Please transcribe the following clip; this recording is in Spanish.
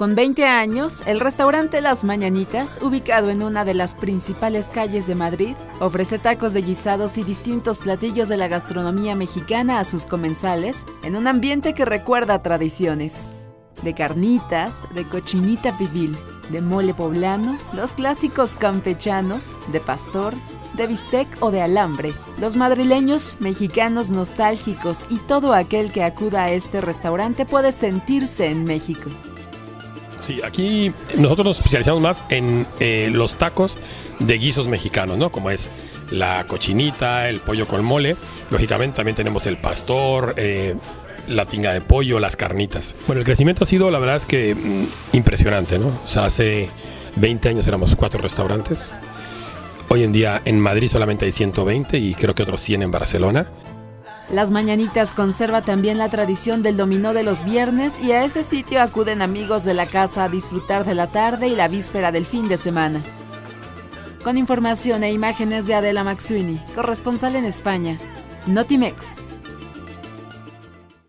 Con 20 años, el restaurante Las Mañanitas, ubicado en una de las principales calles de Madrid, ofrece tacos de guisados y distintos platillos de la gastronomía mexicana a sus comensales en un ambiente que recuerda tradiciones. De carnitas, de cochinita pibil, de mole poblano, los clásicos campechanos, de pastor, de bistec o de alambre. Los madrileños, mexicanos nostálgicos y todo aquel que acuda a este restaurante puede sentirse en México. Sí, aquí nosotros nos especializamos más en eh, los tacos de guisos mexicanos, ¿no? Como es la cochinita, el pollo con mole. Lógicamente también tenemos el pastor, eh, la tinga de pollo, las carnitas. Bueno, el crecimiento ha sido, la verdad es que mm, impresionante, ¿no? O sea, hace 20 años éramos cuatro restaurantes. Hoy en día en Madrid solamente hay 120 y creo que otros 100 en Barcelona. Las Mañanitas conserva también la tradición del dominó de los viernes y a ese sitio acuden amigos de la casa a disfrutar de la tarde y la víspera del fin de semana. Con información e imágenes de Adela Maxwini, corresponsal en España, Notimex.